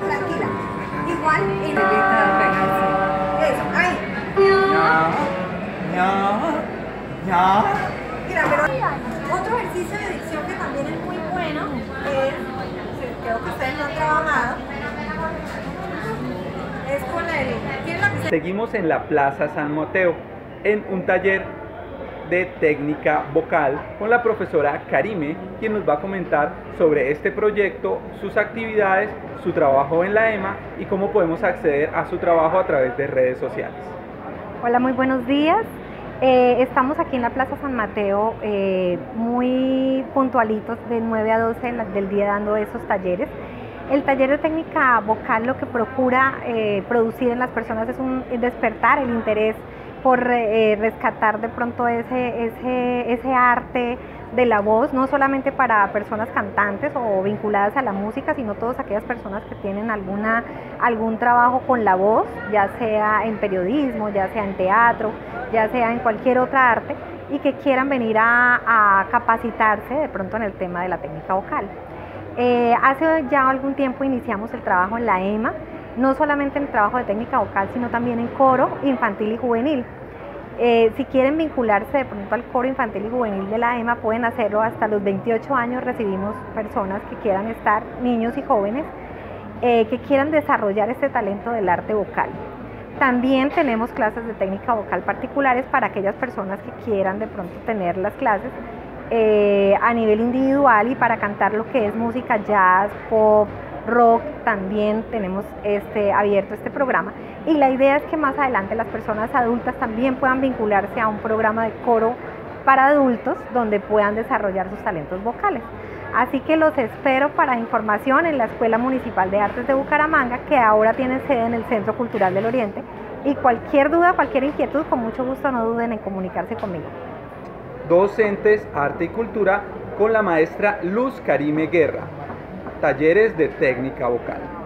Tranquila. Igual en el Eso, ahí. Mira, pero otro ejercicio de dicción que también es muy bueno es, creo que ustedes lo han trabajado, es con el, ¿tienen la pizarra? Seguimos en la Plaza San Mateo, en un taller de técnica vocal con la profesora Karime, quien nos va a comentar sobre este proyecto, sus actividades, su trabajo en la EMA y cómo podemos acceder a su trabajo a través de redes sociales. Hola, muy buenos días. Eh, estamos aquí en la Plaza San Mateo eh, muy puntualitos de 9 a 12 la- del día dando esos talleres. El taller de técnica vocal lo que procura eh, producir en las personas es un es despertar el interés por eh, rescatar de pronto ese, ese, arte de la voz, no solamente para personas cantantes o vinculadas a la música, sino todas aquellas personas que tienen alguna, algún trabajo con la voz, ya sea en periodismo, ya sea en teatro, ya sea en cualquier otra arte, y que quieran venir a capacitarse de pronto en el tema de la técnica vocal. Eh, hace ya algún tiempo iniciamos el trabajo en la EMA, no solamente en el trabajo de técnica vocal, sino también en coro infantil y juvenil. Eh, si quieren vincularse de pronto al coro infantil y juvenil de la EMA, pueden hacerlo hasta los 28 años. Recibimos personas que quieran estar, niños y jóvenes, eh, que quieran desarrollar este talento del arte vocal. También tenemos clases de técnica vocal particulares para aquellas personas que quieran de pronto tener las clases eh, a nivel individual y para cantar lo que es música jazz, pop, rock, también tenemos este, abierto este programa. Y la idea es que más adelante las personas adultas también puedan vincularse a un programa de coro para adultos donde puedan desarrollar sus talentos vocales. Así que los espero para información en la Escuela Municipal de Artes de Bucaramanga, que ahora tiene sede en el Centro Cultural del Oriente. Y cualquier duda, cualquier inquietud, con mucho gusto no duden en comunicarse conmigo. Docentes, Arte y Cultura con la maestra Luz Karime Guerra. Talleres de técnica vocal.